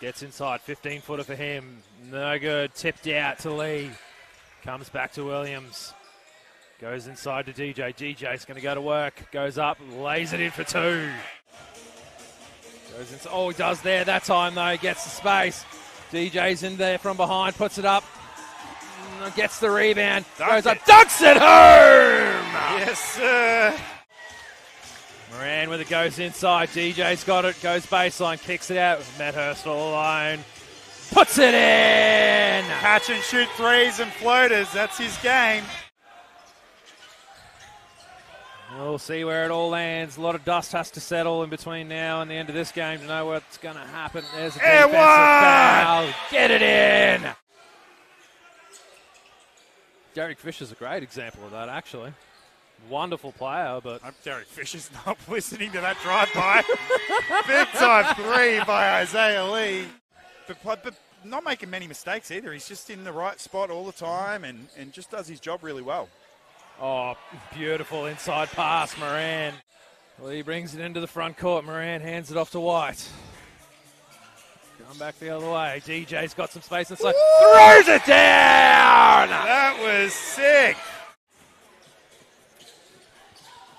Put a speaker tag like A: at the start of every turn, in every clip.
A: gets inside, 15 footer for him. No good. Tipped out to Lee. Comes back to Williams. Goes inside to DJ. DJ's going to go to work. Goes up, lays it in for two. Goes inside. Oh, he does there that time though. Gets the space. DJ's in there from behind, puts it up. Gets the rebound.
B: Dunk
A: goes up,
B: it.
A: dunks it home.
B: Yes, sir.
A: Moran with it goes inside. DJ's got it. Goes baseline. Kicks it out. Medhurst all alone. Puts it in.
B: Catch and shoot threes and floaters. That's his game.
A: We'll see where it all lands. A lot of dust has to settle in between now and the end of this game to know what's going to happen. There's a defensive foul. Get it in. Derek Fisher's a great example of that, actually. Wonderful player, but
B: Hope Derek Fisher's not listening to that drive by. Big time three by Isaiah Lee. But, but, not making many mistakes either. He's just in the right spot all the time and, and just does his job really well.
A: Oh, beautiful inside pass, Moran. Well, he brings it into the front court. Moran hands it off to White. Going back the other way. DJ's got some space inside. Throws it down!
B: That was sick.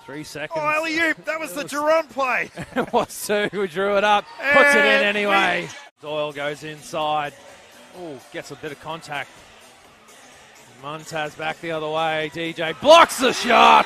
A: Three oh, seconds.
B: Oh, alley oop. That was the Jerome play.
A: it was two who drew it up. Puts it in
B: And
A: anyway. Doyle goes inside. Oh, gets a bit of contact. Montaz back the other way. DJ blocks the shot.